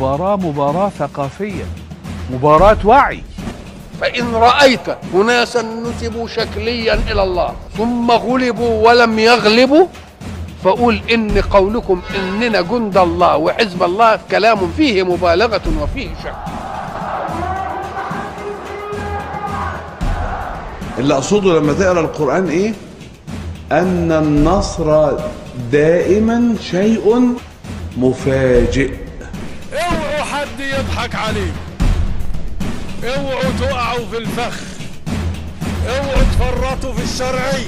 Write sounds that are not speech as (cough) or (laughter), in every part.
المباراة مباراة ثقافية. مباراة وعي. فإن رأيت أناسا نسبوا شكليا إلى الله ثم غلبوا ولم يغلبوا فقول إن قولكم إننا جند الله وحزب الله كلام فيه مبالغة وفيه شك. اللي أقصده لما تقرأ القرآن إيه؟ أن النصر دائما شيء مفاجئ. يضحك عليكم اوعوا تقعوا في الفخ. اوعوا تفرطوا في الشرعيه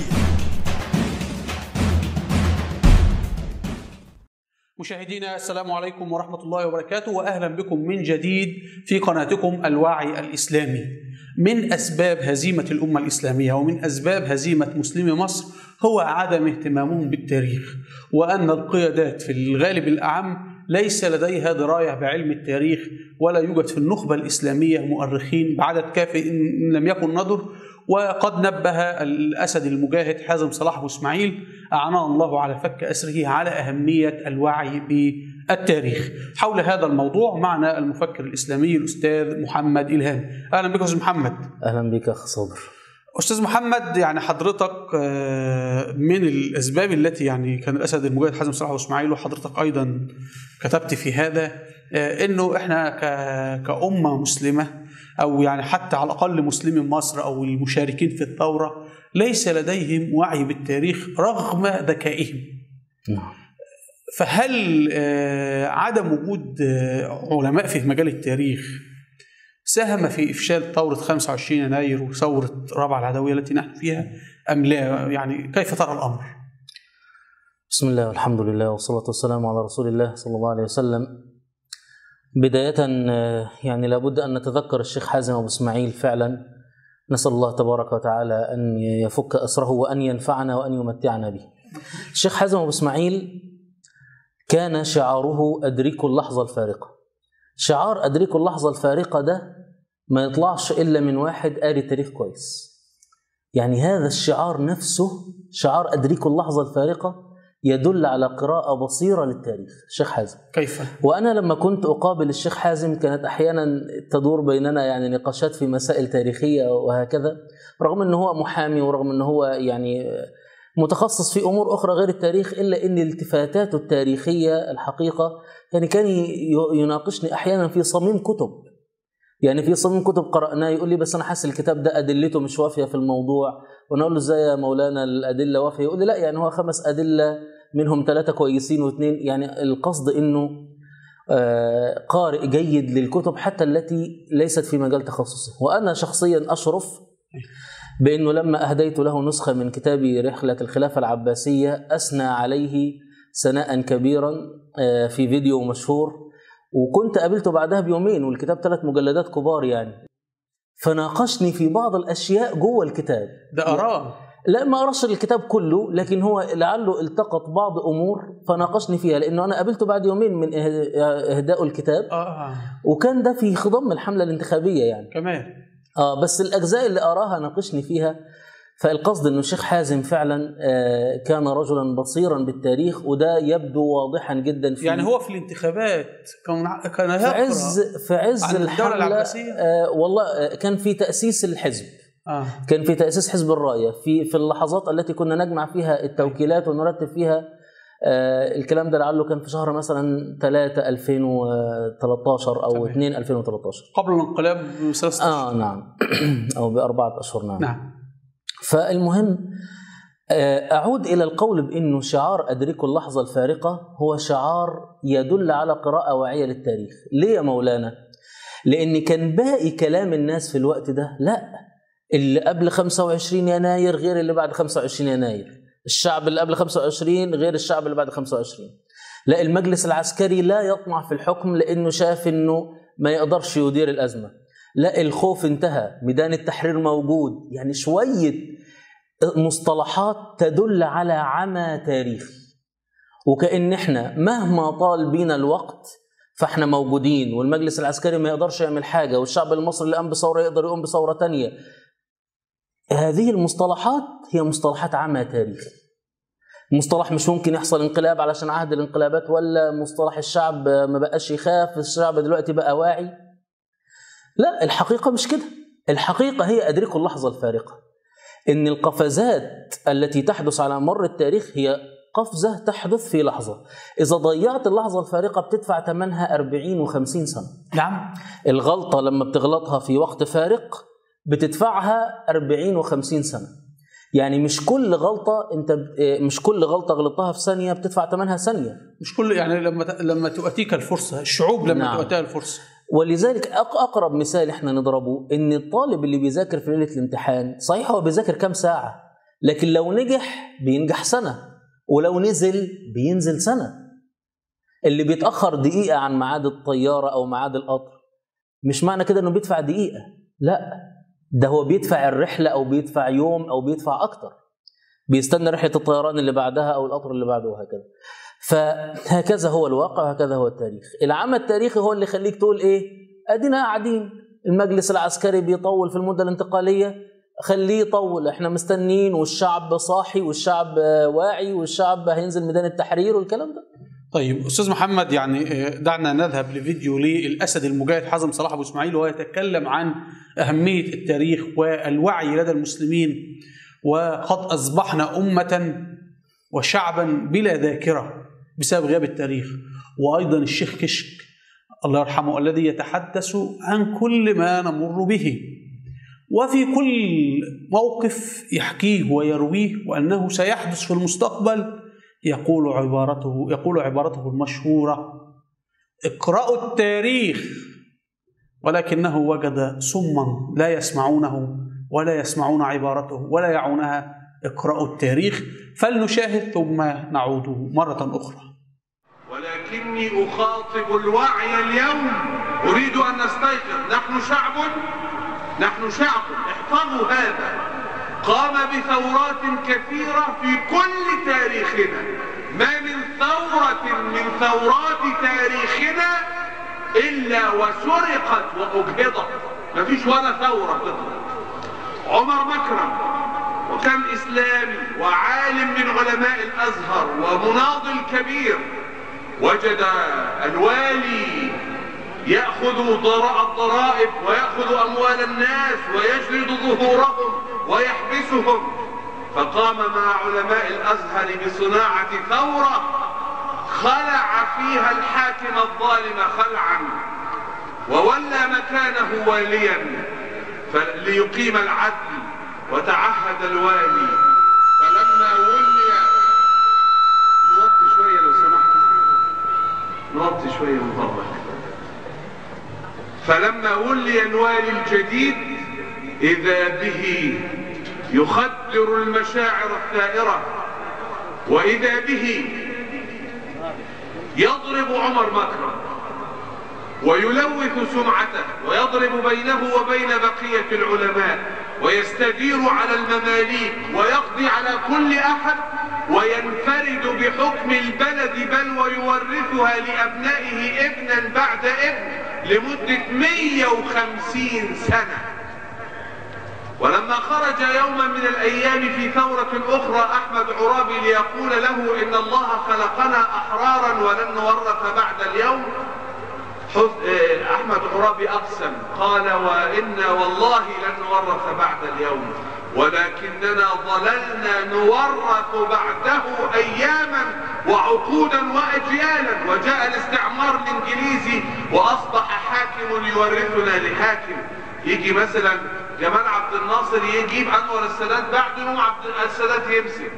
مشاهدينا السلام عليكم ورحمة الله وبركاته وأهلا بكم من جديد في قناتكم الوعي الإسلامي. من أسباب هزيمة الأمة الإسلامية ومن أسباب هزيمة مسلمي مصر هو عدم اهتمامهم بالتاريخ وأن القيادات في الغالب الأعم ليس لديها دراية بعلم التاريخ ولا يوجد في النخبة الإسلامية مؤرخين بعدد كافي إن لم يكن ندر وقد نبه الأسد المجاهد حازم صلاح أبو إسماعيل أعانه الله على فك أسره على أهمية الوعي بالتاريخ. حول هذا الموضوع معنا المفكر الإسلامي الأستاذ محمد إلهام. أهلا بك أستاذ محمد. أهلا بك أخ صابر أستاذ محمد يعني حضرتك آه، من الأسباب التي يعني كان الأسد المجاهد حازم صلاح أبو إسماعيل وحضرتك أيضا كتبت في هذا آه، إنه إحنا ك- كأمة مسلمة أو يعني حتى على الأقل مسلمي مصر أو المشاركين في الثورة ليس لديهم وعي بالتاريخ رغم ذكائهم. نعم. فهل آه، عدم وجود علماء في مجال التاريخ ساهم في إفشال ثورة 25 يناير وثورة رابعه العدوية التي نحن فيها أم لا؟ يعني كيف ترى الأمر؟ بسم الله والحمد لله والصلاة والسلام على رسول الله صلى الله عليه وسلم. بداية يعني لابد أن نتذكر الشيخ حازم أبو إسماعيل فعلا. نسأل الله تبارك وتعالى أن يفك أسره وأن ينفعنا وأن يمتعنا به. الشيخ حازم أبو إسماعيل كان شعاره أدركوا اللحظة الفارقة. شعار أدركوا اللحظة الفارقة ده ما يطلعش إلا من واحد قاري تاريخ كويس. يعني هذا الشعار نفسه شعار أدركوا اللحظة الفارقة يدل على قراءة بصيرة للتاريخ. الشيخ حازم. كيف؟ وأنا لما كنت أقابل الشيخ حازم كانت أحيانا تدور بيننا يعني نقاشات في مسائل تاريخية وهكذا رغم أنه هو محامي ورغم أنه هو يعني متخصص في أمور أخرى غير التاريخ إلا أن التفاتاته التاريخية الحقيقة يعني كان يناقشني أحيانا في صميم كتب. يعني في صميم كتب قرأناه يقول لي بس أنا حاسس الكتاب ده أدلته مش وافية في الموضوع. وأنا أقول له إزاي يا مولانا الأدلة وافية؟ يقول لي لا يعني هو خمس أدلة منهم ثلاثة كويسين واثنين يعني القصد إنه آه، قارئ جيد للكتب حتى التي ليست في مجال تخصصه. وأنا شخصيا أشرف بأنه لما أهديت له نسخة من كتابي رحلة الخلافة العباسية أثنى عليه ثناء كبيرا آه، في فيديو مشهور وكنت قابلته بعدها بيومين والكتاب ثلاث مجلدات كبار يعني. فناقشني في بعض الأشياء جوه الكتاب. ده آراء لا ما قراش الكتاب كله لكن هو لعله التقط بعض أمور فناقشني فيها لأنه أنا قابلته بعد يومين من إه- إهداء الكتاب. آه. وكان ده في خضم الحملة الانتخابية يعني. كمان آه بس الأجزاء اللي اراها ناقشني فيها فالقصد إنه الشيخ حازم فعلا آه كان رجلا بصيرا بالتاريخ وده يبدو واضحا جدا في يعني هو في الانتخابات كان كان في عز في عز الحملة العباسية؟ آه والله آه كان في تأسيس الحزب. آه. كان في تأسيس حزب الراية. في في اللحظات التي كنا نجمع فيها التوكيلات ونرتب فيها آه الكلام ده لعله كان في شهر مثلا 3 2013 أو تمام. 2 2013 قبل الانقلاب بثلاث آه نعم. (clears throat) أو بأربعة أشهر نعم, نعم. فالمهم آه، أعود إلى القول بأنه شعار أدركوا اللحظة الفارقة هو شعار يدل على قراءة واعية للتاريخ. ليه يا مولانا؟ لأن كان باقي كلام الناس في الوقت ده لا اللي قبل 25 يناير غير اللي بعد 25 يناير. الشعب اللي قبل 25 غير الشعب اللي بعد 25 لا المجلس العسكري لا يطمع في الحكم لأنه شاف أنه ما يقدرش يدير الأزمة. لا الخوف انتهى. ميدان التحرير موجود. يعني شوية مصطلحات تدل على عمى تاريخي. وكأن إحنا مهما طال بينا الوقت فإحنا موجودين والمجلس العسكري ما يقدرش يعمل حاجة والشعب المصري اللي قام بثورة يقدر يقوم بثورة تانية. هذه المصطلحات هي مصطلحات عمى تاريخي. مصطلح مش ممكن يحصل انقلاب علشان عهد الانقلابات ولا مصطلح الشعب ما بقاش يخاف الشعب دلوقتي بقى واعي. لا الحقيقة مش كده. الحقيقة هي أدركوا اللحظة الفارقة. إن القفزات التي تحدث على مر التاريخ هي قفزة تحدث في لحظة. إذا ضيعت اللحظة الفارقة بتدفع ثمنها 40 و50 سنة. نعم. الغلطة لما بتغلطها في وقت فارق بتدفعها 40 و50 سنة. يعني مش كل غلطة أنت ب- مش كل غلطة غلطتها في ثانية بتدفع ثمنها ثانية. مش كل يعني لما لما تؤتيك الفرصة الشعوب لما نعم. تؤتيها الفرصة. ولذلك أقرب مثال إحنا نضربه إن الطالب اللي بيذاكر في ليلة الامتحان صحيح هو بيذاكر كام ساعة لكن لو نجح بينجح سنة ولو نزل بينزل سنة. اللي بيتأخر دقيقة عن ميعاد الطيارة أو ميعاد القطر مش معنى كده إنه بيدفع دقيقة لا ده هو بيدفع الرحلة أو بيدفع يوم أو بيدفع أكتر. بيستنى رحلة الطيران اللي بعدها أو القطر اللي بعده وهكذا. فهكذا هو الواقع وهكذا هو التاريخ. العمل التاريخي هو اللي يخليك تقول إيه؟ أدينا قاعدين. المجلس العسكري بيطول في المدة الانتقالية. خليه يطول. إحنا مستنين والشعب صاحي والشعب واعي والشعب هينزل ميدان التحرير والكلام ده. طيب أستاذ محمد يعني آه، دعنا نذهب لفيديو للاسد المجاهد حازم صلاح أبو إسماعيل وهو يتكلم عن أهمية التاريخ والوعي لدى المسلمين وقد أصبحنا أمة وشعبا بلا ذاكرة. بسبب غياب التاريخ. وأيضا الشيخ كشك الله يرحمه الذي يتحدث عن كل ما نمر به. وفي كل موقف يحكيه ويرويه وأنه سيحدث في المستقبل يقول عبارته يقول عبارته المشهورة اقرأوا التاريخ. ولكنه وجد صما لا يسمعونه ولا يسمعون عبارته ولا يعونها اقرأوا التاريخ فلنشاهد ثم نعود مرة أخرى. ولكني أخاطب الوعي اليوم. أريد أن نستيقظ. نحن شعب؟ نحن شعب. احفظوا هذا. قام بثورات كثيرة في كل تاريخنا. ما من ثورة من ثورات تاريخنا إلا وسرقت وأجهضت مفيش ولا ثورة تطلع عمر مكرم وكان إسلامي وعالم من علماء الأزهر ومناضل كبير وجد الوالي يأخذ الضرائب ويأخذ أموال الناس ويجلد ظهورهم ويحبسهم. فقام مع علماء الأزهر بصناعة ثورة خلع فيها الحاكم الظالم خلعا وولى مكانه واليا ليقيم العدل وتعهد الوالي فلما ولي نوطي شوية لو سمحت نوطي شوية من فضلك فلما ولي الوالي الجديد إذا به يخدر المشاعر الثائرة وإذا به يضرب عمر مكرم ويلوث سمعته ويضرب بينه وبين بقية العلماء ويستدير على المماليك ويقضي على كل أحد وينفرد بحكم البلد بل ويورثها لأبنائه ابنا بعد ابن لمدة 150 سنة. ولما خرج يوما من الأيام في ثورة أخرى أحمد عرابي ليقول له إن الله خلقنا أحرارا ولن نورث بعد اليوم. آه، أحمد عرابي أقسم قال وإنا والله لن نورث بعد اليوم. ولكننا ظللنا نورث بعده أياما وعقودا وأجيالا. وجاء الاستعمار الإنجليزي وأصبح حاكم يورثنا لحاكم. يجي مثلا جمال عبد الناصر يجيب أنور السادات بعد يوم عبد السادات يمسك.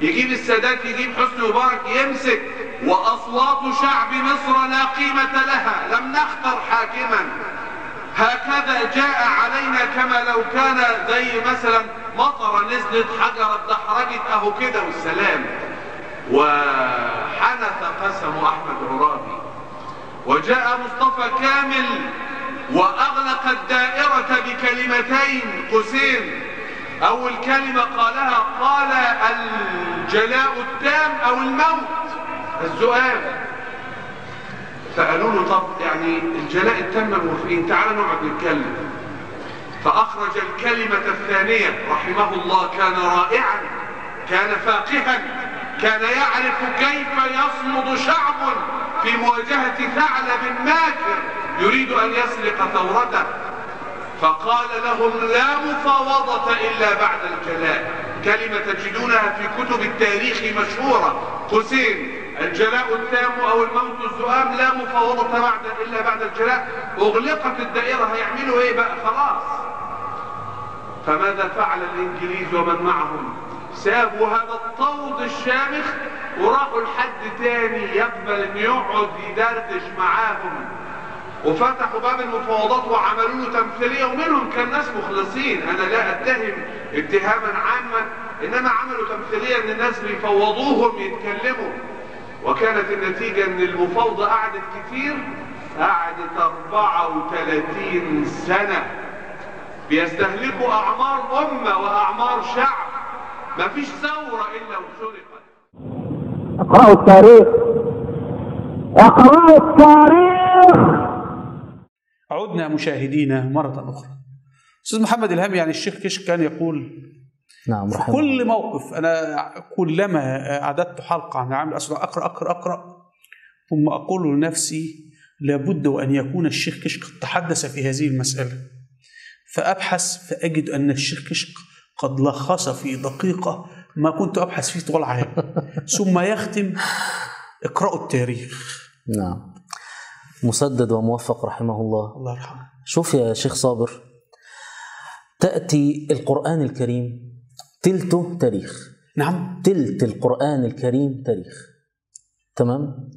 يجيب السادات يجيب حسني مبارك يمسك. وأصوات شعب مصر لا قيمة لها. لم نختر حاكما. هكذا جاء علينا كما لو كان زي مثلا مطرة نزلت حجره اتدحرجت اهو كده والسلام. وحنث قسم أحمد عرابي. وجاء مصطفى كامل وأغلق الدائرة بكلمتين. قوسين أول كلمة قالها قال الجلاء التام أو الموت. الزؤام فقالوا له طب يعني الجلاء التام موافقين تعال نقعد نتكلم. فأخرج الكلمة الثانية رحمه الله كان رائعا كان فاقها كان يعرف كيف يصمد شعب في مواجهة ثعلب ماكر يريد أن يسرق ثورته. فقال لهم لا مفاوضة إلا بعد الجلاء كلمة تجدونها في كتب التاريخ مشهورة. قوسين الجلاء التام أو الموت الزؤام لا مفاوضة بعد إلا بعد الجلاء. أغلقت الدائرة هيعملوا إيه بقى؟ خلاص. فماذا فعل الإنجليز ومن معهم؟ سابوا هذا الطود الشامخ وراحوا لحد تاني يقبل ان يقعد يدردش معاهم. وفتحوا باب المفاوضات وعملوا له تمثيلية ومنهم كان ناس مخلصين. أنا لا أتهم اتهاما عاما انما عملوا تمثيلية إن الناس بيفوضوهم يتكلموا. وكانت النتيجة إن المفاوضة قعدت كتير قعدت 34 سنة. بيستهلكوا أعمار أمة وأعمار شعب. مفيش ثورة إلا وسرقت. اقرأوا التاريخ. اقرأوا التاريخ. عدنا مشاهدينا مرة أخرى. أستاذ محمد إلهام يعني الشيخ كشك كان يقول نعم في كل موقف أنا كلما أعددت حلقة عن عامل أسرع أقرأ أقرأ أقرأ ثم أقول لنفسي لابد وأن يكون الشيخ كشك قد تحدث في هذه المسألة. فأبحث فأجد أن الشيخ كشك قد لخص في دقيقة ما كنت أبحث فيه طول عام. (laughs) ثم يختم اقرأوا التاريخ. نعم. مسدد وموفق رحمه الله. الله يرحمه. شوف يا شيخ صابر تأتي القرآن الكريم تلته تاريخ. نعم. تلت القرآن الكريم تاريخ. تمام؟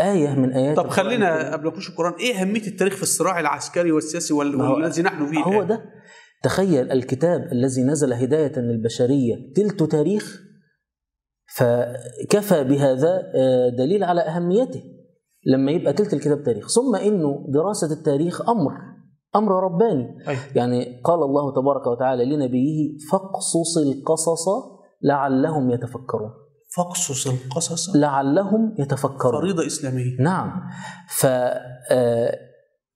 وآية من آيات طب خلينا. قبل نخش القرآن إيه أهمية التاريخ في الصراع العسكري والسياسي والذي نحن فيه هو؟ ده تخيل الكتاب الذي نزل هداية للبشرية تلت تاريخ فكفى بهذا آه، دليل على أهميته لما يبقى تلت الكتاب تاريخ ثم إنه دراسة التاريخ أمر أمر رباني أيوة. يعني قال الله تبارك وتعالى لنبيه فاقصص القصص لعلهم يتفكرون فاقصص القصص لعلهم يتفكرون. فريضة إسلامية. نعم. ف آه،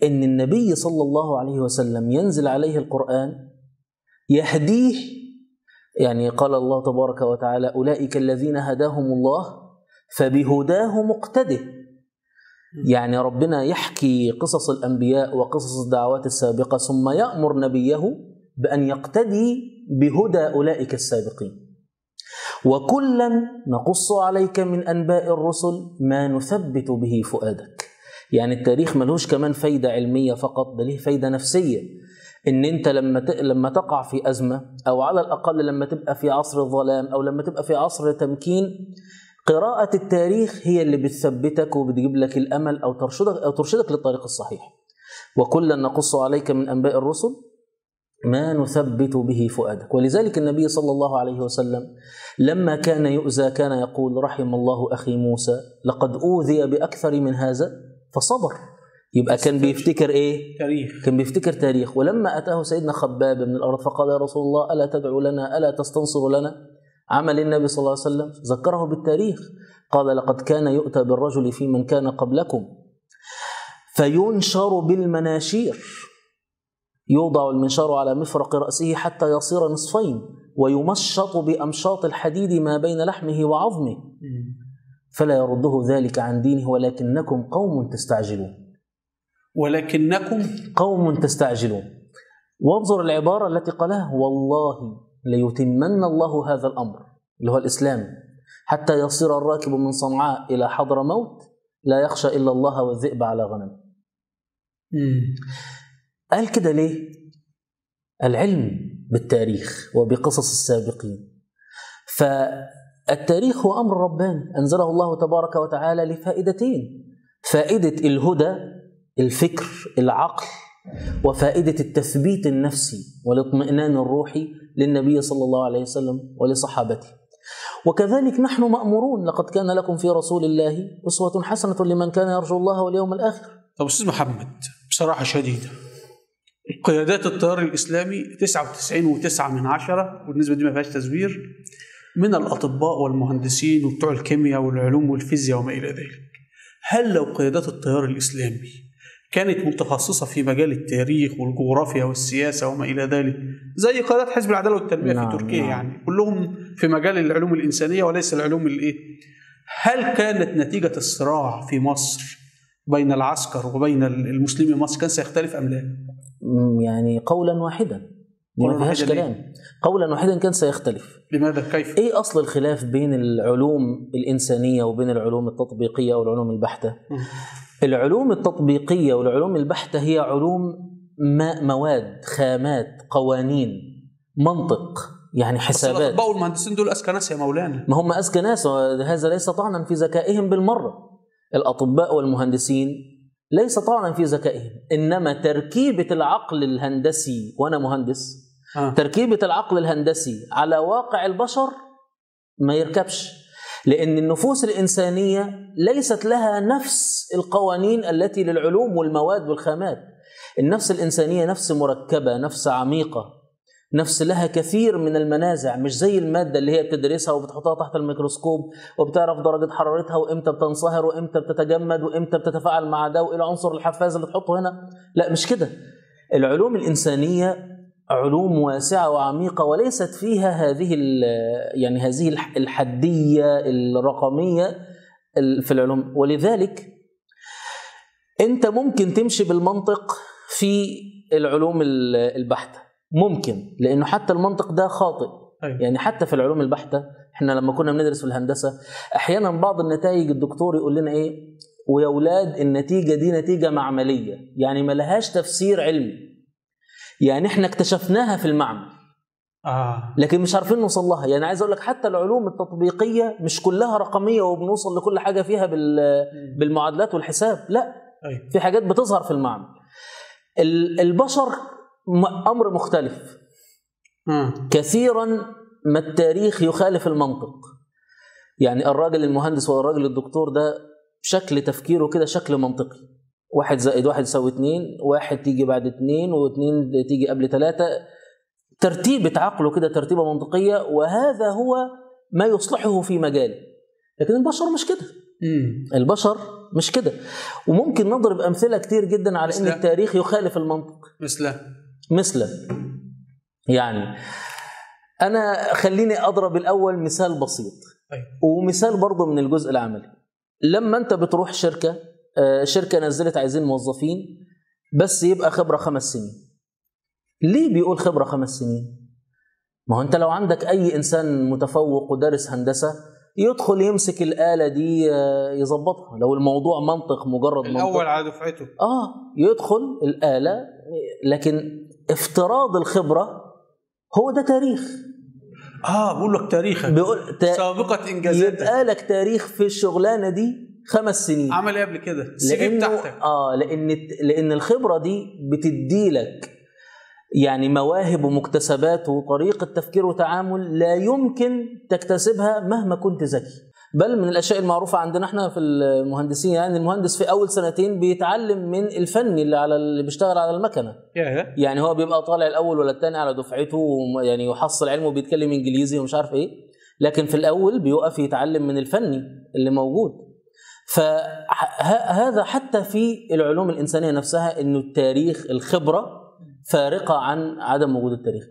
إن النبي صلى الله عليه وسلم ينزل عليه القرآن يهديه يعني قال الله تبارك وتعالى أولئك الذين هداهم الله فبهداه مقتده. يعني ربنا يحكي قصص الأنبياء وقصص الدعوات السابقة ثم يأمر نبيه بأن يقتدي بهدى أولئك السابقين. وكلا نقص عليك من أنباء الرسل ما نثبت به فؤادك يعني التاريخ ملوش كمان فايدة علمية فقط ده ليه فايدة نفسية إن أنت لما. لما تقع في أزمة أو على الأقل لما تبقى في عصر الظلام أو لما تبقى في عصر تمكين قراءة التاريخ هي اللي بتثبتك وبتجيب لك الأمل أو ترشدك أو ترشدك للطريق الصحيح. وكلا نقص عليك من أنباء الرسل ما نثبت به فؤادك. ولذلك النبي صلى الله عليه وسلم لما كان يؤذى كان يقول رحم الله أخي موسى لقد أوذي بأكثر من هذا فصبر. يبقى كان بيفتكر إيه؟ تاريخ. كان بيفتكر تاريخ. ولما أتاه سيدنا خباب من الأرض فقال يا رسول الله ألا تدعو لنا؟ ألا تستنصر لنا؟ عمل النبي صلى الله عليه وسلم. ذكره بالتاريخ. قال لقد كان يؤتى بالرجل في من كان قبلكم فينشر بالمناشير. يوضع المنشار على مفرق رأسه حتى يصير نصفين ويمشط بأمشاط الحديد ما بين لحمه وعظمه. فلا يرده ذلك عن دينه ولكنكم قوم تستعجلون. ولكنكم قوم تستعجلون. وانظر العبارة التي قالها والله ليتمن الله هذا الأمر اللي هو الإسلام. حتى يصير الراكب من صنعاء إلى حضر موت لا يخشى إلا الله والذئب على غنم. قال كده ليه؟ العلم بالتاريخ وبقصص السابقين. فالتاريخ هو أمر رباني أنزله الله تبارك وتعالى لفائدتين فائدة الهدى الفكر العقل وفائدة التثبيت النفسي والاطمئنان الروحي للنبي صلى الله عليه وسلم ولصحابته. وكذلك نحن مأمورون لقد كان لكم في رسول الله أسوة حسنة لمن كان يرجو الله واليوم الآخر. طب أستاذ محمد بصراحة شديدة. قيادات التيار الإسلامي 99.9 من عشرة والنسبة دي ما فيهاش تزوير من الأطباء والمهندسين وبتوع الكيمياء والعلوم والفيزياء وما إلى ذلك هل لو قيادات التيار الإسلامي كانت متخصصة في مجال التاريخ والجغرافيا والسياسة وما إلى ذلك زي قناه حزب العدالة والتنمية نعم، في تركيا نعم. يعني كلهم في مجال العلوم الإنسانية وليس العلوم الايه هل كانت نتيجة الصراع في مصر بين العسكر وبين المسلمين مصر كان سيختلف أم لا؟ يعني قولا واحدا. ما فيهاش كلام. قولا واحدا كان سيختلف. لماذا؟ كيف؟ إيه أصل الخلاف بين العلوم الإنسانية وبين العلوم التطبيقية والعلوم البحتة. العلوم التطبيقية والعلوم البحتة هي علوم ما مواد خامات قوانين منطق يعني حسابات. الاطباء والمهندسين دول أذكى ناس يا مولانا. ما هم أذكى ناس وهذا ليس طعنا في ذكائهم بالمرة. الأطباء والمهندسين ليس طعنا في ذكائهم إنما تركيبة العقل الهندسي وأنا مهندس آه. تركيبة العقل الهندسي على واقع البشر ما يركبش لأن النفوس الإنسانية ليست لها نفس القوانين التي للعلوم والمواد والخامات النفس الإنسانية نفس مركبة نفس عميقة نفس لها كثير من المنازع مش زي المادة اللي هي بتدرسها وبتحطها تحت الميكروسكوب وبتعرف درجة حرارتها وإمتى بتنصهر وإمتى بتتجمد وإمتى بتتفاعل مع ده وايه العنصر الحفاز اللي تحطه هنا. لا مش كده. العلوم الإنسانية علوم واسعة وعميقة وليست فيها هذه يعني هذه الح- الحدية الرقمية ال- في العلوم. ولذلك أنت ممكن تمشي بالمنطق في العلوم ال- البحتة. ممكن لأنه حتى المنطق ده خاطئ. أيوة. يعني حتى في العلوم البحتة إحنا لما كنا بندرس في الهندسة أحيانا بعض النتائج الدكتور يقول لنا إيه؟ ويا أولاد النتيجة دي نتيجة معملية يعني ما لهاش تفسير علمي. يعني إحنا اكتشفناها في المعمل. آه. لكن مش عارفين نوصل لها. يعني عايز أقول لك حتى العلوم التطبيقية مش كلها رقمية وبنوصل لكل حاجة فيها بال- بالمعادلات والحساب لا. أيوة. في حاجات بتظهر في المعمل. ال- البشر أمر مختلف. آه. كثيرا ما التاريخ يخالف المنطق. يعني الراجل المهندس والراجل الدكتور ده شكل تفكيره كده شكل منطقي. واحد زائد واحد يساوي اتنين واحد تيجي بعد اتنين واتنين تيجي قبل ثلاثة ترتيبة عقله كده ترتيبة منطقية وهذا هو ما يصلحه في مجاله. لكن البشر مش كده. البشر مش كده. وممكن نضرب أمثلة كتير جدا على أن؟ التاريخ يخالف المنطق. مثل؟ مثل يعني أنا خليني أضرب الأول مثال بسيط. أيوة. ومثال برضه من الجزء العملي. لما أنت بتروح شركة آه، شركة نزلت عايزين موظفين بس يبقى خبرة خمس سنين. ليه بيقول خبرة خمس سنين؟ ما هو أنت لو عندك أي إنسان متفوق ودارس هندسة يدخل يمسك الآلة دي آه، يظبطها. لو الموضوع منطق مجرد منطق. الأول على دفعته. آه يدخل الآلة لكن افتراض الخبرة هو ده تاريخ. آه بقول لك تاريخك. بيقول تا... سابقة إنجازاتك. يبقى لك تاريخ في الشغلانة دي خمس سنين. عمل إيه قبل كده؟ السي بتاعتك. آه لأن لأن الخبرة دي بتدي لك يعني مواهب ومكتسبات وطريقة تفكير وتعامل لا يمكن تكتسبها مهما كنت ذكي. بل من الأشياء المعروفة عندنا إحنا في المهندسين يعني المهندس في أول سنتين بيتعلم من الفني اللي على اللي بيشتغل على المكنة. يعني هو بيبقى طالع الأول ولا الثاني على دفعته يعني يحصل علمه وبيتكلم إنجليزي ومش عارف إيه. لكن في الأول بيوقف يتعلم من الفني اللي موجود. فهذا حتى في العلوم الإنسانية نفسها إنه التاريخ الخبرة فارقة عن عدم وجود التاريخ.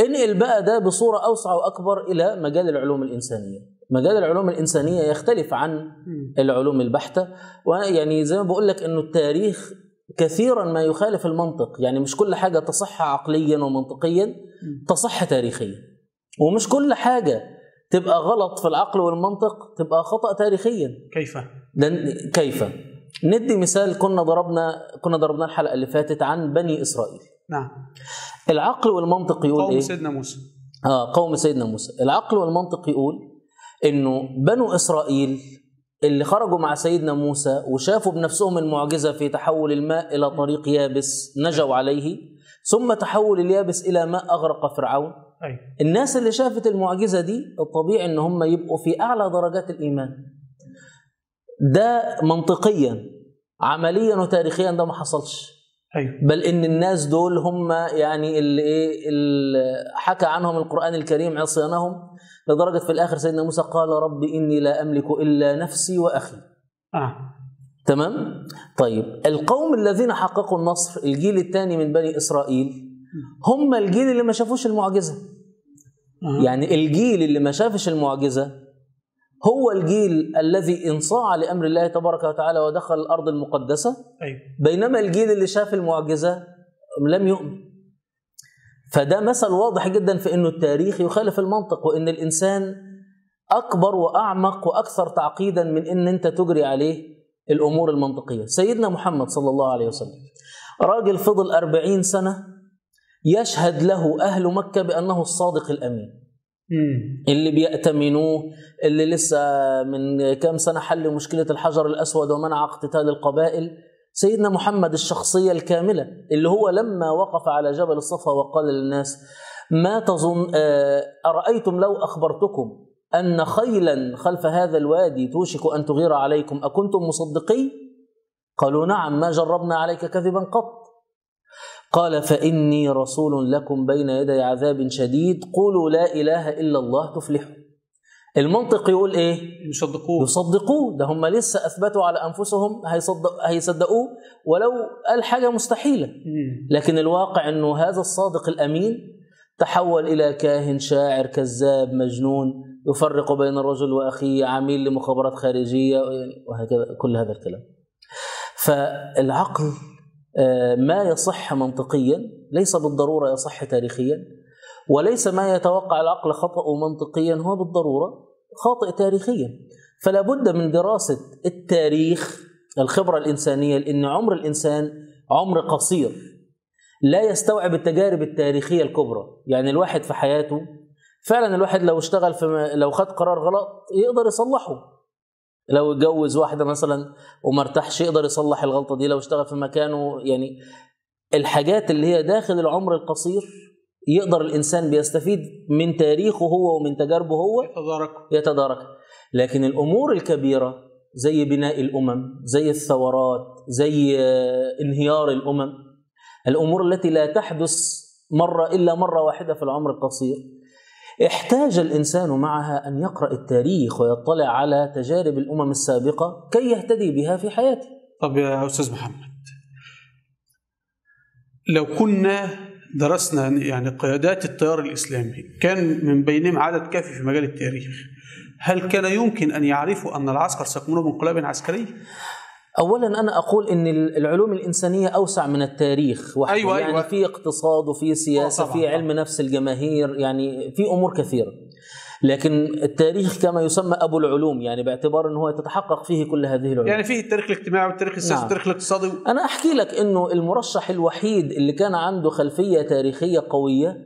انقل بقى ده بصورة أوسع وأكبر إلى مجال العلوم الإنسانية. مجال العلوم الإنسانية يختلف عن العلوم البحتة. وأنا يعني زي ما بقول لك إنه التاريخ كثيرا ما يخالف المنطق. يعني مش كل حاجة تصح عقليا ومنطقيا تصح تاريخيا. ومش كل حاجة تبقى غلط في العقل والمنطق تبقى خطأ تاريخيا. كيف؟ ده كيف؟ ندي مثال كنا ضربنا كنا ضربنا الحلقة اللي فاتت عن بني إسرائيل. نعم. العقل والمنطق يقول قوم إيه؟ سيدنا موسى. آه قوم سيدنا موسى. العقل والمنطق يقول إنه بنو إسرائيل اللي خرجوا مع سيدنا موسى وشافوا بنفسهم المعجزة في تحول الماء إلى طريق يابس نجوا عليه ثم تحول اليابس إلى ماء أغرق فرعون. أيوه الناس اللي شافت المعجزة دي الطبيعي إن هم يبقوا في أعلى درجات الإيمان. ده منطقيا عمليا وتاريخيا ده ما حصلش. أيوه. بل إن الناس دول هم يعني اللي إيه اللي حكى عنهم القرآن الكريم عصيانهم لدرجة في الآخر سيدنا موسى قال رب إني لا أملك إلا نفسي وأخي. آه. تمام؟ طيب القوم الذين حققوا النصر الجيل الثاني من بني إسرائيل هم الجيل اللي ما شافوش المعجزة. يعني الجيل اللي ما شافش المعجزة هو الجيل الذي انصاع لأمر الله تبارك وتعالى ودخل الأرض المقدسة. أيوه بينما الجيل اللي شاف المعجزة لم يؤمن. فده مثل واضح جدا في إنه التاريخ يخالف المنطق وإن الإنسان أكبر وأعمق وأكثر تعقيدا من إن أنت تجري عليه الأمور المنطقية. سيدنا محمد صلى الله عليه وسلم راجل فضل أربعين سنة يشهد له أهل مكة بأنه الصادق الأمين. اللي بيأتمنوه اللي لسه من كام سنة حل مشكلة الحجر الأسود ومنع اقتتال القبائل. سيدنا محمد الشخصية الكاملة اللي هو لما وقف على جبل الصفا وقال للناس ما تظن آه، أرأيتم لو أخبرتكم أن خيلا خلف هذا الوادي توشك أن تغير عليكم؟ أكنتم مصدقي قالوا نعم ما جربنا عليك كذبا قط. قال فإني رسول لكم بين يدي عذاب شديد. قولوا لا إله إلا الله تفلحوا. المنطق يقول إيه؟ يصدقوه. يصدقوه. ده هم لسه أثبتوا على أنفسهم هيصدق هيصدقوه ولو قال حاجة مستحيلة. مم. لكن الواقع أنه هذا الصادق الأمين تحول إلى كاهن شاعر كذاب مجنون يفرق بين الرجل وأخيه عميل لمخابرات خارجية وهكذا كل هذا الكلام. فالعقل ما يصح منطقيا ليس بالضرورة يصح تاريخيا وليس ما يتوقع العقل خطأ منطقيا هو بالضرورة خاطئ تاريخيا. فلا بد من دراسة التاريخ الخبرة الإنسانية لأن عمر الإنسان عمر قصير. لا يستوعب التجارب التاريخية الكبرى. يعني الواحد في حياته فعلا الواحد لو اشتغل في لو خد قرار غلط يقدر يصلحه. لو اتجوز واحدة مثلا وما ارتاحش يقدر يصلح الغلطة دي لو اشتغل في مكانه يعني الحاجات اللي هي داخل العمر القصير يقدر الإنسان بيستفيد من تاريخه هو ومن تجاربه هو تدارك يتدارك. لكن الأمور الكبيرة زي بناء الأمم زي الثورات زي آه، انهيار الأمم الأمور التي لا تحدث مرة إلا مرة واحدة في العمر القصير احتاج الإنسان معها أن يقرأ التاريخ ويطلع على تجارب الأمم السابقة كي يهتدي بها في حياته طب يا أستاذ محمد لو كنا درسنا يعني قيادات التيار الإسلامي كان من بينهم عدد كافي في مجال التاريخ هل كان يمكن أن يعرفوا أن العسكر سيكون بانقلاب عسكري؟ اولا أنا أقول إن العلوم الإنسانية أوسع من التاريخ وحده أيوة، يعني أيوة. في اقتصاد وفي سياسة آه، في علم نفس الجماهير يعني في أمور كثيرة لكن التاريخ كما يسمى أبو العلوم يعني باعتبار إن هو تتحقق فيه كل هذه العلوم يعني فيه التاريخ الاجتماعي والتاريخ السياسي نعم. والتاريخ الاقتصادي أنا أحكي لك إنه المرشح الوحيد اللي كان عنده خلفية تاريخية قوية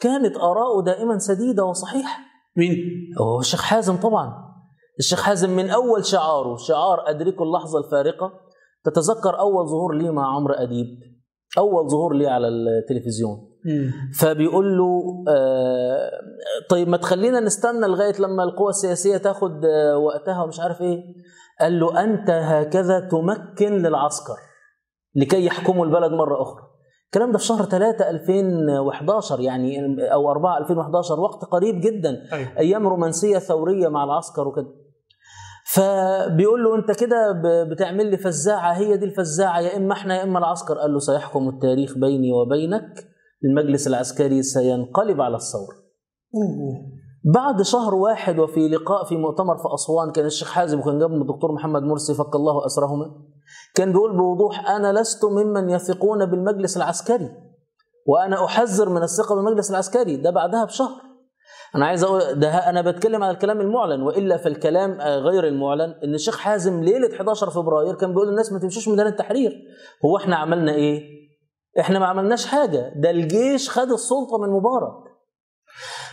كانت اراءه دائما سديدة وصحيحة مين؟ هو الشيخ حازم طبعا الشيخ حازم من أول شعاره شعار ادركوا اللحظة الفارقة تتذكر أول ظهور لي مع عمرو أديب أول ظهور لي على التلفزيون. فبيقول له آه طيب ما تخلينا نستنى لغاية لما القوى السياسية تاخد آه وقتها ومش عارف إيه. قال له أنت هكذا تمكن للعسكر لكي يحكموا البلد مرة أخرى. الكلام ده في شهر 3 2011 يعني أو 4 2011 وقت قريب جدا. أيوة. أيام رومانسية ثورية مع العسكر وكده. فبيقول له انت كده بتعمل لي فزاعة هي دي الفزاعة يا إما إحنا يا إما العسكر. قال له سيحكم التاريخ بيني وبينك المجلس العسكري سينقلب على الثورة. بعد شهر واحد وفي لقاء في مؤتمر في أسوان كان الشيخ حازم وكان جنبه الدكتور محمد مرسي فك الله أسرهما كان بيقول بوضوح أنا لست ممن يثقون بالمجلس العسكري وأنا أحذر من الثقة بالمجلس العسكري. ده بعدها بشهر. أنا عايز أقول ده أنا بتكلم على الكلام المعلن وإلا في الكلام آه، غير المعلن إن الشيخ حازم ليلة 11 فبراير كان بيقول للناس ما تمشوش ميدان التحرير. هو إحنا عملنا إيه؟ إحنا ما عملناش حاجة. ده الجيش خد السلطة من مبارك.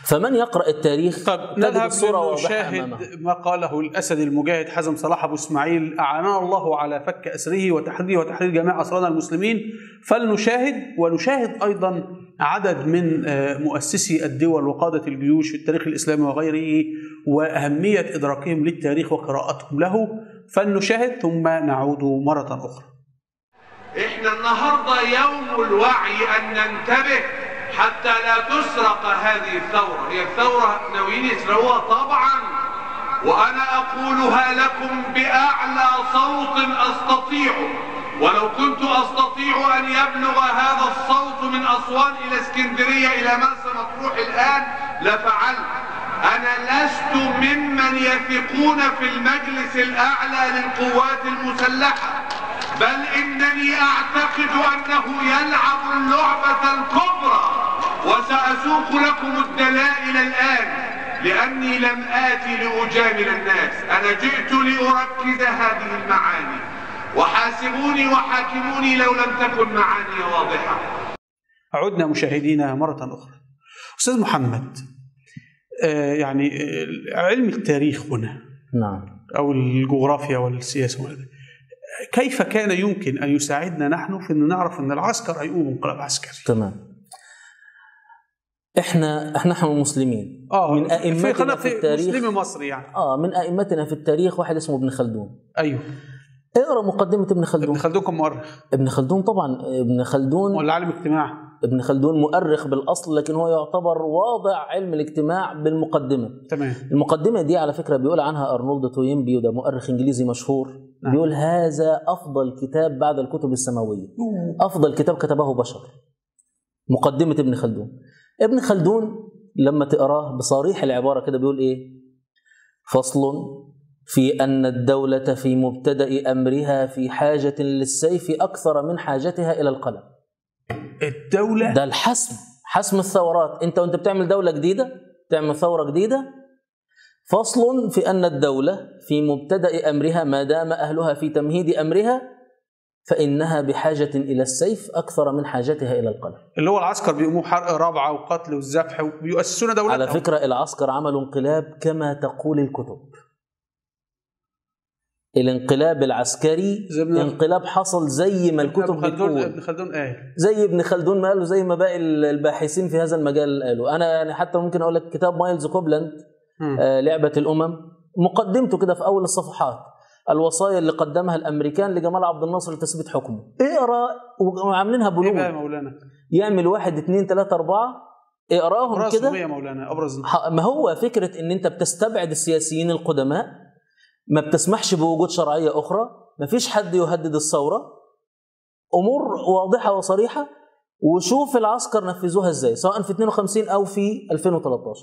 فمن يقرأ التاريخ طب نذهب لنشاهد أمامه. ما قاله الأسد المجاهد حزم صلاح أبو إسماعيل اعاننا الله على فك أسره وتحريره وتحرير جميع اسرانا المسلمين. فلنشاهد ونشاهد أيضا عدد من آه، مؤسسي الدول وقادة الجيوش في التاريخ الإسلامي وغيره وأهمية إدراكهم للتاريخ وقراءتهم له. فلنشاهد ثم نعود مرة أخرى. إحنا النهارده يوم الوعي أن ننتبه حتى لا تسرق هذه الثورة. هي الثورة ناويين يسرقوها طبعا وأنا أقولها لكم بأعلى صوت أستطيعه. ولو كنت أستطيع أن يبلغ هذا الصوت من أسوان إلى اسكندرية إلى مرسى مطروح الآن لفعلت. أنا لست ممن يثقون في المجلس الأعلى للقوات المسلحة بل إنني أعتقد أنه يلعب اللعبة الكبرى وسأسوق لكم الدلائل الآن لأني لم آتي لأجامل الناس. أنا جئت لأركز هذه المعاني. وحاسبوني وحاكموني لو لم تكن معاني واضحة. عدنا مشاهدينا مرة أخرى. أستاذ محمد آه، يعني آه، علم التاريخ هنا نعم. أو الجغرافيا والسياسة وهذا كيف كان يمكن أن يساعدنا نحن في أن نعرف أن العسكر هيقوم انقلاب عسكري؟ تمام. إحنا إحنا نحن مسلمين آه من في أئمتنا خلق في التاريخ مسلمي مصري يعني. آه من أئمتنا في التاريخ واحد اسمه ابن خلدون. أيوه. اقرأ مقدمة ابن خلدون. ابن خلدون كان مؤرخ. ابن خلدون طبعا ابن خلدون ولا عالم اجتماع ابن خلدون مؤرخ بالأصل لكن هو يعتبر واضع علم الاجتماع بالمقدمة. تمام. المقدمة دي على فكرة بيقول عنها أرنولد توينبي وده مؤرخ إنجليزي مشهور. نعم. بيقول هذا أفضل كتاب بعد الكتب السماوية. أفضل كتاب كتبه بشر. مقدمة ابن خلدون. ابن خلدون لما تقراه بصريح العبارة كده بيقول إيه؟ فصل في أن الدولة في مبتدأ أمرها في حاجة للسيف أكثر من حاجتها إلى القلم. الدولة؟ ده الحسم حسم الثورات. أنت وأنت بتعمل دولة جديدة تعمل ثورة جديدة. فصل في أن الدولة في مبتدأ أمرها ما دام أهلها في تمهيد أمرها فإنها بحاجة إلى السيف أكثر من حاجتها إلى القلم. اللي هو العسكر بيقوموا حرق رابعة وقتل والذبح وبيؤسسون دولتهم. على فكرة العسكر عملوا انقلاب كما تقول الكتب. الانقلاب العسكري انقلاب حصل زي ما الكتب بتقول. ابن خلدون قال. زي ابن خلدون ما قالوا زي ما باقي الباحثين في هذا المجال قالوا. أنا يعني حتى ممكن أقول لك كتاب مايلز كوبلاند. آه، لعبة الأمم مقدمته كده في أول الصفحات. الوصايا اللي قدمها الأمريكان لجمال عبد الناصر لتثبيت حكمه. اقرأ وعاملينها إيه بقى يا مولانا؟ يعمل واحد اثنين ثلاثة أربعة. اقرأهم كده. مولانا أبرز. ما هو فكرة إن أنت بتستبعد السياسيين القدماء ما بتسمحش بوجود شرعية أخرى ما فيش حد يهدد الثورة. أمور واضحة وصريحة وشوف العسكر نفذوها إزاي سواء في 52 أو في 2013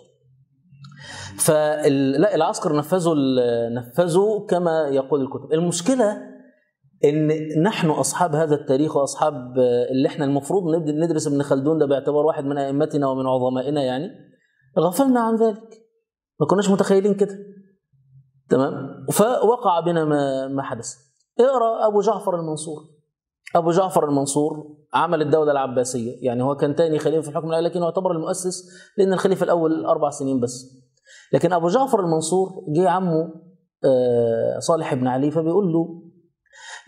فلا العسكر نفذوا نفذوا كما يقول الكتب. المشكلة إن نحن أصحاب هذا التاريخ وأصحاب اللي إحنا المفروض ندرس ابن خلدون ده باعتبار واحد من أئمتنا ومن عظمائنا يعني غفلنا عن ذلك. ما كناش متخيلين كده. تمام؟ فوقع بنا ما ما حدث. اقرأ أبو جعفر المنصور. أبو جعفر المنصور عمل الدولة العباسية. يعني هو كان تاني خليفة في الحكم العالي لكن يعتبر المؤسس لأن الخليفة الأول أربع سنين بس. لكن أبو جعفر المنصور جه عمه آه، صالح بن علي فبيقول له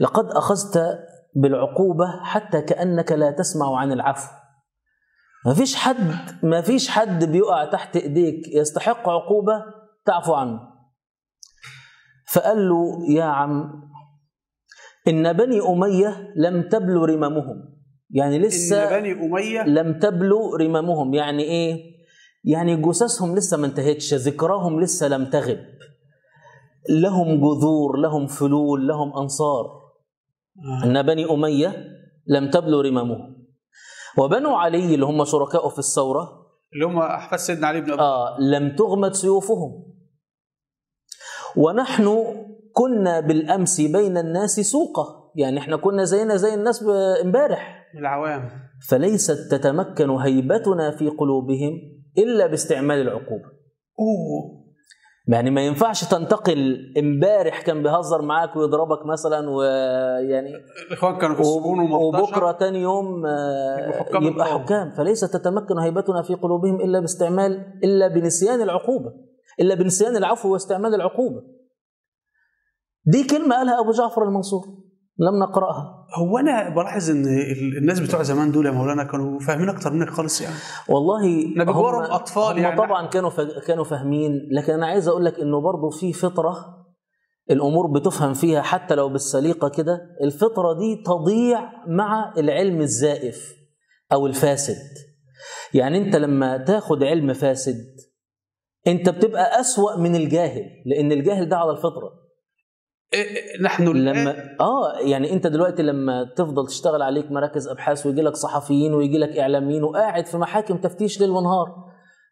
لقد أخذت بالعقوبة حتى كأنك لا تسمع عن العفو. ما فيش حد ما فيش حد بيقع تحت إيديك يستحق عقوبة تعفو عنه. فقال له يا عم إن بني أمية لم تبلو رممهم يعني لسه إن بني أمية لم تبلو رممهم يعني إيه؟ يعني جثثهم لسه ما انتهتش ذكراهم لسه لم تغب. لهم جذور لهم فلول لهم أنصار. إن بني أمية لم تبلو رممهم وبنو علي اللي هم شركاء في الثورة اللي هم أحفاد سيدنا علي بن أبي آه لم تغمد سيوفهم. ونحن كنا بالأمس بين الناس سوقة. يعني إحنا كنا زينا زي الناس امبارح. العوام. فليست تتمكن هيبتنا في قلوبهم إلا باستعمال العقوبة. أوه. يعني ما ينفعش تنتقل امبارح كان بيهزر معاك ويضربك مثلا ويعني الاخوان كانوا في السجون وبكرة تاني يوم آه، حكام يبقى. حكام. فليست تتمكن هيبتنا في قلوبهم إلا باستعمال إلا بنسيان العقوبة. إلا بنسيان العفو واستعمال العقوبة. دي كلمة قالها أبو جعفر المنصور لم نقرأها. هو أنا بلاحظ ال- الناس بتوع زمان دول يا مولانا كانوا فاهمين أكتر منك خالص يعني. والله إحنا بجوارهم هم- أطفال يعني. طبعا كانوا كانوا فاهمين لكن أنا عايز أقول لك إنه برضه في فطرة الأمور بتفهم فيها حتى لو بالسليقة كده الفطرة دي تضيع مع العلم الزائف أو الفاسد. يعني أنت لما تاخد علم فاسد انت بتبقى أسوأ من الجاهل لأن الجاهل ده على الفطرة إيه، نحن الآن- لما آه يعني أنت دلوقتي لما تفضل تشتغل عليك مراكز أبحاث ويجي لك صحفيين ويجي لك إعلاميين وقاعد في محاكم تفتيش ليل ونهار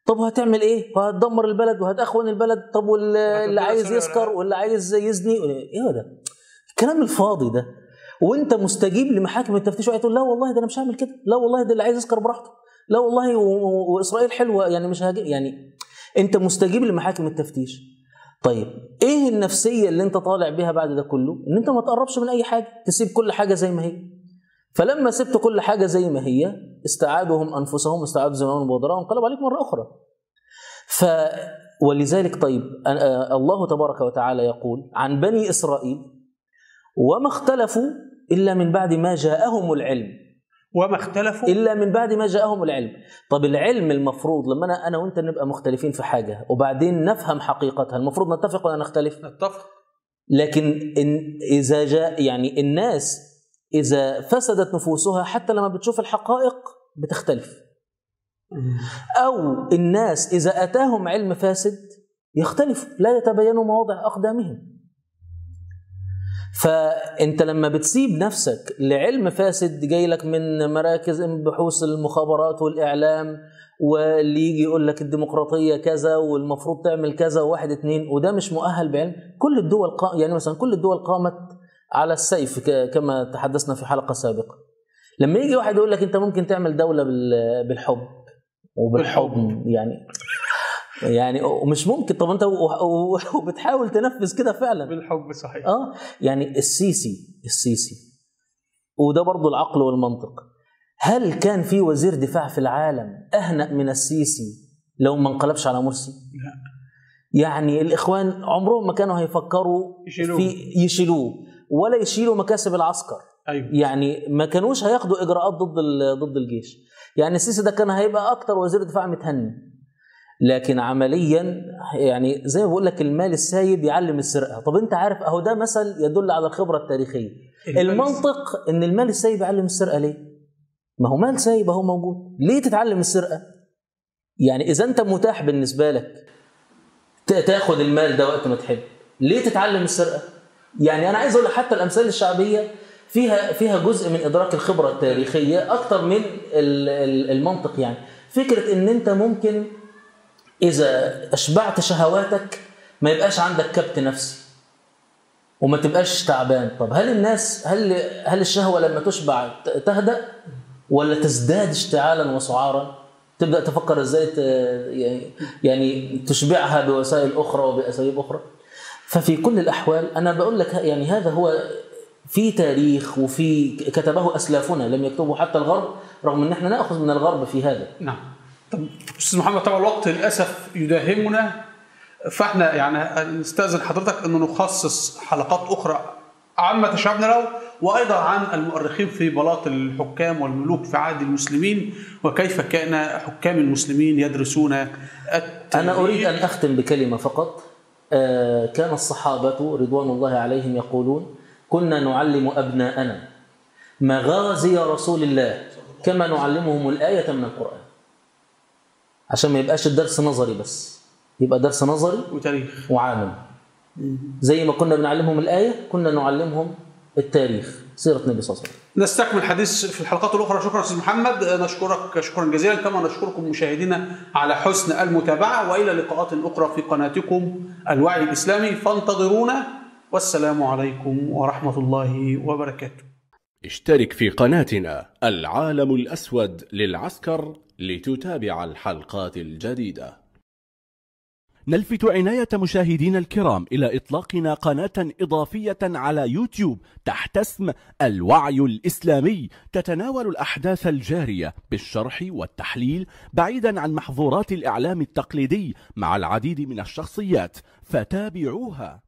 طب هتعمل إيه؟ وهتدمر البلد وهتخون البلد طب واللي عايز يسكر واللي عايز يزني إيه ده؟ الكلام الفاضي ده وأنت مستجيب لمحاكم التفتيش وقاعد تقول لا والله ده أنا مش هعمل كده لا والله ده اللي عايز يسكر براحته لا والله. وإسرائيل حلوة يعني مش هاجي يعني أنت مستجيب لمحاكم التفتيش. طيب إيه النفسية اللي أنت طالع بيها بعد ده كله؟ إن أنت ما تقربش من أي حاجة تسيب كل حاجة زي ما هي. فلما سبت كل حاجة زي ما هي استعادوا هم أنفسهم استعادوا زمانهم وبودراهم وانقلبوا عليك مرة أخرى. ف ولذلك طيب الله تبارك وتعالى يقول عن بني إسرائيل وما اختلفوا إلا من بعد ما جاءهم العلم. وما اختلفوا. إلا من بعد ما جاءهم العلم. طب العلم المفروض لما أنا أنا وأنت نبقى مختلفين في حاجة وبعدين نفهم حقيقتها المفروض نتفق ولا نختلف؟ نتفق. لكن إن إذا جاء يعني الناس إذا فسدت نفوسها حتى لما بتشوف الحقائق بتختلف. أو الناس إذا أتاهم علم فاسد يختلفوا لا يتبينوا مواضع أقدامهم. فأنت لما بتسيب نفسك لعلم فاسد جاي لك من مراكز بحوث المخابرات والإعلام واللي يجي يقول لك الديمقراطية كذا والمفروض تعمل كذا وواحد اتنين وده مش مؤهل بعلم. كل الدول قا... يعني مثلا كل الدول قامت على السيف ك... كما تحدثنا في حلقة سابقة. لما يجي واحد يقول لك أنت ممكن تعمل دولة بال... بالحب وبالحب يعني يعني ومش ممكن. طب أنت وبتحاول تنفذ كده فعلا. بالحب صحيح. آه. يعني السيسي السيسي. وده برضو العقل والمنطق. هل كان في وزير دفاع في العالم أهنأ من السيسي لو ما انقلبش على مرسي؟ لا. يعني الإخوان عمرهم ما كانوا هيفكروا يشيلوه. في يشيلوه ولا يشيلوا مكاسب العسكر. أيوه. يعني ما كانوش هياخدوا إجراءات ضد ضد الجيش. يعني السيسي ده كان هيبقى أكتر وزير دفاع متهني. لكن عمليا يعني زي ما بقول لك المال السايب يعلم السرقة. طب أنت عارف أهو ده مثل يدل على الخبرة التاريخية. المنطق إن المال السايب يعلم السرقة ليه؟ ما هو مال سايب أهو موجود. ليه تتعلم السرقة؟ يعني إذا أنت متاح بالنسبة لك تاخد المال ده وقت ما تحب. ليه تتعلم السرقة؟ يعني أنا عايز أقول حتى الأمثال الشعبية فيها فيها جزء من إدراك الخبرة التاريخية أكتر من ال- ال- المنطق يعني. فكرة إن أنت ممكن إذا أشبعت شهواتك ما يبقاش عندك كبت نفسي وما تبقاش تعبان. طب هل الناس هل هل الشهوة لما تشبع ت- تهدأ؟ ولا تزداد اشتعالا وسعارا؟ تبدأ تفكر إزاي يعني تشبعها بوسائل أخرى وبأساليب أخرى؟ ففي كل الأحوال أنا بقول لك يعني هذا هو في تاريخ وفي كتبه أسلافنا لم يكتبه حتى الغرب رغم إن إحنا نأخذ من الغرب في هذا. نعم. طب أستاذ محمد طبعا الوقت للأسف يداهمنا فإحنا يعني نستأذن حضرتك إنه نخصص حلقات أخرى عامة شعبنا له وأيضا عن المؤرخين في بلاط الحكام والملوك في عهد المسلمين وكيف كان حكام المسلمين يدرسون التاريخ. أنا أريد أن أختم بكلمة فقط. آه، كان الصحابة رضوان الله عليهم يقولون كنا نعلم أبناءنا مغازي رسول الله كما نعلمهم الآية من القرآن. عشان ما يبقاش الدرس نظري بس. يبقى درس نظري وتاريخ. وعامل زي ما كنا بنعلمهم الآية كنا نعلمهم التاريخ. سيرة النبي صلى الله عليه وسلم. نستكمل الحديث في الحلقات الأخرى. شكرا أستاذ محمد. نشكرك شكرا جزيلا. كما نشكركم مشاهدينا على حسن المتابعة. وإلى لقاءات أخرى في قناتكم الوعي الإسلامي. فانتظرونا. والسلام عليكم ورحمة الله وبركاته. اشترك في قناتنا العالم الأسود للعسكر لتتابع الحلقات الجديدة. نلفت عناية مشاهدينا الكرام إلى إطلاقنا قناة إضافية على يوتيوب تحت اسم الوعي الإسلامي. تتناول الأحداث الجارية بالشرح والتحليل بعيدا عن محظورات الإعلام التقليدي مع العديد من الشخصيات. فتابعوها.